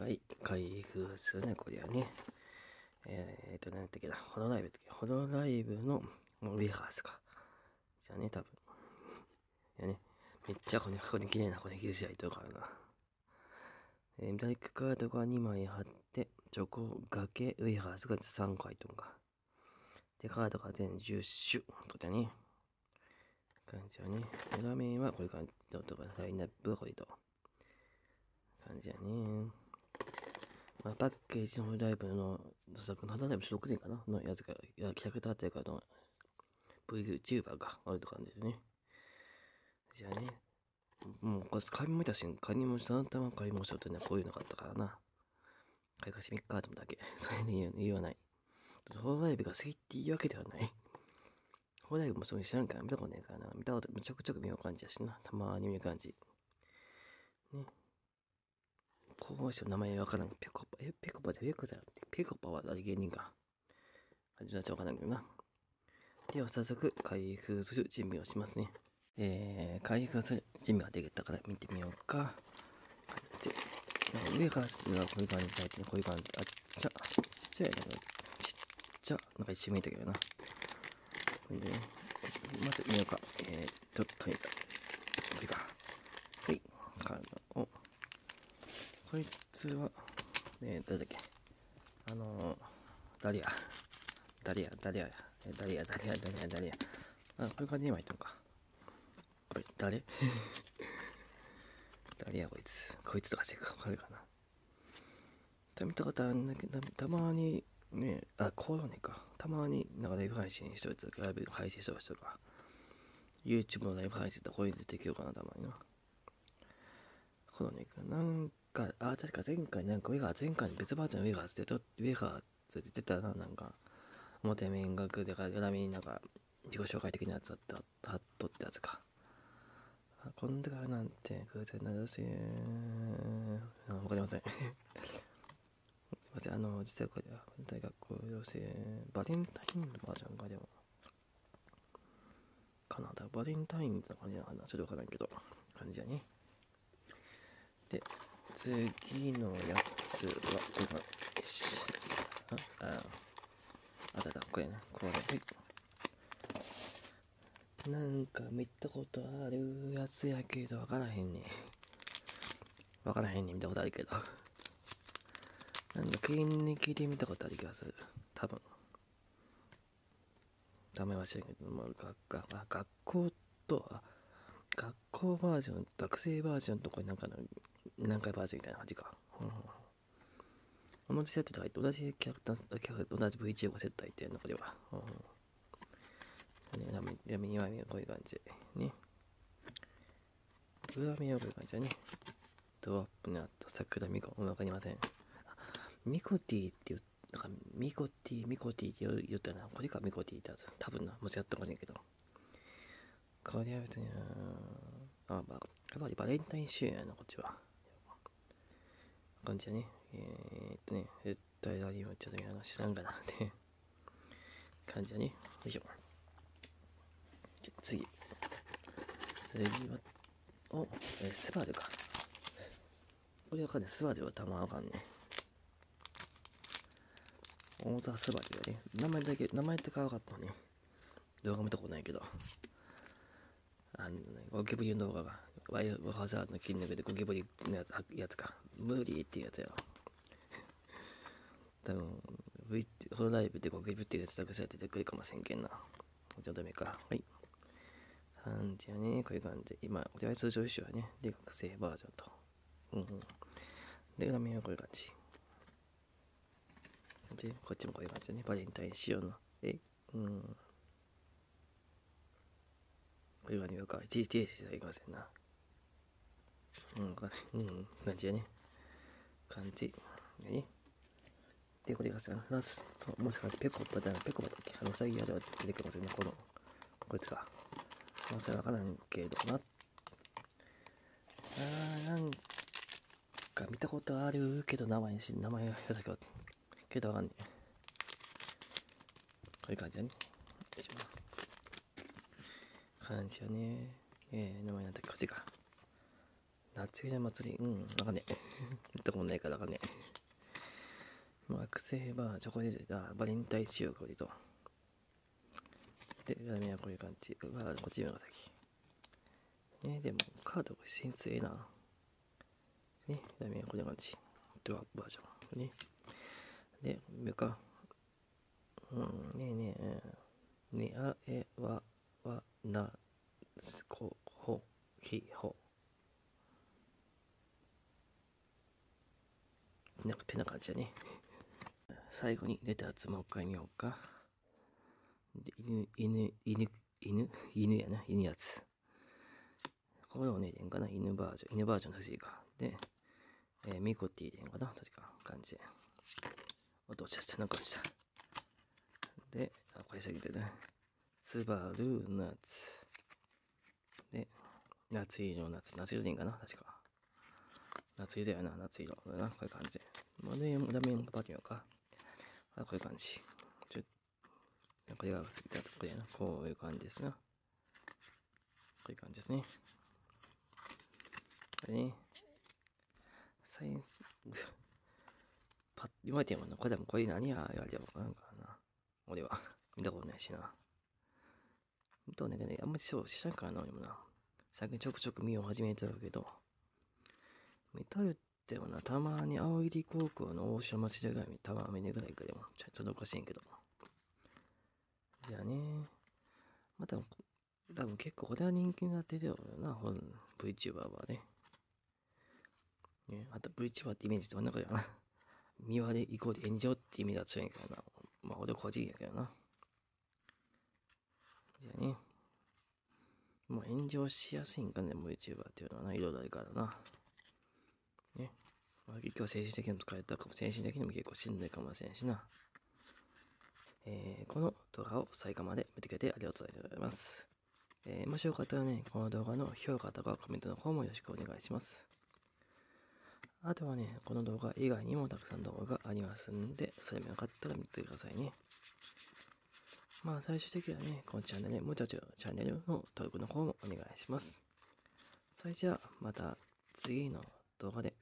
はい、開封するね、これはね。えー、っと、なんだっけな、ホロライブだっけ？ホロライブのウェハースか。じゃあね、多分。いやね、めっちゃこれ、ここに綺麗なこれ技術やりとるからな。えー、ダイクカードが2枚貼って、チョコがけウェハースが3個入っとんか。で、カードが全10種。とだね。感じはね。裏面はこういう感じとか、ラインナップがこれと。感じやね。まあ、パッケージのライブの、作のライブ6年かなのやつが、キャラクターっていうかの、VTuber があるとかですね。じゃあね、もう、これ、買い物たし、買い物した、たま買い物しようってね、こういうのがあったからな。買い貸し3日ともだけ。それに言わない。ホーライブが好きっていうわけではない。ホーライブもそうに知らんから見たことないからな。見たこと、ちょくちょく見よう感じやしな。たまに見る感じ。ね。候補者の名前わからん。ペコパ、え、ペコパでペコだよ。ペコパは誰芸人か。味はわからんけどな。では早速、開封する準備をしますね。えー、開封する準備ができたから見てみようか。で、上からこういう感じで入ってこういう感じ。あっちゃ、ちっちゃいな。ちっちゃ、なんか一面いたけどな。これで、ね、まず見ようか。えー、っと、これか。はい、カード。こいつは、ね誰だっけ？あのー、誰や誰や誰や誰や誰や誰や誰やあ、こういう感じにはいとんか。あれ誰？誰やこいつ。こいつとかしてかわかるかな。た見たことあるんだけど、たまに、ね、あ、こうよねか。たまに、なんかライブ配信しとるやつ、ライブ配信しとる人か。YouTube のライブ配信とこういうの出てきようかな、たまにな。このね、なんか、あ、確か前回、なんかウェガー、前回別バージョンウェガーズでと、ウェガーズで出たな、なんか、表面学で、裏面になんか、自己紹介的なやつだった、ハットってやつか。あ、こんななんて、偶然な女性、わかりません。すいません、あの、実はこれは、大学校女性、バレンタインのバージョンか、でも。かな、だバレンタインって感じなのかな、ちょっとわからんけど、感じやね。で、次のやつは、これか。よし。あ、あ、あたた、これね。これ、はい。なんか見たことあるやつやけど、わからへんね。わからへんね。見たことあるけど。なんか、筋肉で見たことある気がする。多分。名前は知らんけど、まあ、学学校とは、学校バージョン、学生バージョンとかなんかの何回バージョンみたいな感じか。うん、同じセットで入って、同じキャラクター、同じ VTuber セット入ってるの、これは。うん。ね、ラミはこういう感じ。ね。裏面はこういう感じだね。ドアップの後、桜ミコ。わかりません。ミコティって言う、なんか、ミコティ、ミコティって言ったな。これか、ミコティってやつ。多分な、間違ったかもしれんけど。これは別に、あ、まあ、やっぱりバレンタイン週やな、こっちは。感じだね。えー、っとね、絶対何もちょっと話しなんかなって感じだね。よいしょ。次。次は、お、えー、スバルか。これわかんない。スバルはたまわかんね。大沢スバルだね。名前だけ、名前とかわかったのね。動画見たことないけど。あのね、ゴキブリの動画が、ワイハザードの筋肉でゴキブリのやつやつか。無理っていうやつやろ。多分、V、ホロライブでゴキブリっていうやつだけされて出てくるかもしれんけんな。じゃあダメか。はい。感じやね。こういう感じ。今、これは通常一緒はね。で、学生バージョンと。うんうん。で、裏面はこういう感じ。で、こっちもこういう感じだね。バレンタイン仕様の。え、うん。これはにわか、一時停止されませんな。うん、わかんないうん、感じやね。感じ。何で、これがさ、ラスト、もしかしてペコパだ、ペコパだっけ？あの、最悪では出てきますよね、この、こいつが。まあ、それわからんけどな。あー、なんか見たことあるけど、名前し、名前が下だけど、けどわかんねえ。こういう感じだね。よいしょ。感じよね。えー、名前なんだっけ、こっちか。夏色祭り、うん、なんかね、行ったことないからかね。惑星バー、チョコレート、あ、バレンタイン仕様これと。で、ラーメンはこういう感じ。うわ、こっちが先。ね、でも、カード新鮮な。ね、ラーメンはこういう感じ。ドアバージョン。ね。で、上か。うん、ねえねえ、ねあえわわなこほひほ。なんかてな感じだね。最後にレターツもう一回見ようか。で犬、犬、犬、犬、犬やな、犬やつ。これをね、でんかな、犬バージョン、犬バージョンらしいか。で、えー、ミコティでんかな、確か、感じで。落としちゃった、なんかした。で、あ、これ過ぎてる。スバルナツ。で、夏色夏、夏色でいいんかな、確か。夏色だよな、夏色。な、こういう感じで。もうね、ラメンパーティーようか。あ、こういう感じ。ちょこれが過ぎたとこやな。こういう感じですな。こういう感じですね。これね。さい、パッ、言われてもな、これでもこれ何や言われてもわからんからな。俺は。見たことないしな。とね、ね、あんまりそう、しないからな、俺もな。最近ちょくちょく見を始めてるけど、見たるってもな、たまに青入り高校の大城町じゃがいたまにぐらいかでも、ちょっとおかしいんけど。じゃあね、また、多分結構これは人気になってるよな、ほん VTuber はね。ね、あと VTuber ってイメージどんなかやな。見割れイコール炎上って意味が強いんやけどな。まあ俺個人やけどな。じゃあね。もう炎上しやすいんかね、VTuber っていうのはな、いろいろあるからな。まあ、結構精神的にも疲れたかも、精神的にも結構しんどいかもしれんしな。えー、この動画を最後まで見てくれてありがとうございます。えー、もしよかったらね、この動画の評価とかコメントの方もよろしくお願いします。あとはね、この動画以外にもたくさん動画がありますんで、それもよかったら見てくださいね。まあ、最終的にはね、このチャンネル、もちょっとチャンネルの登録の方もお願いします。それじゃあ、また次の動画で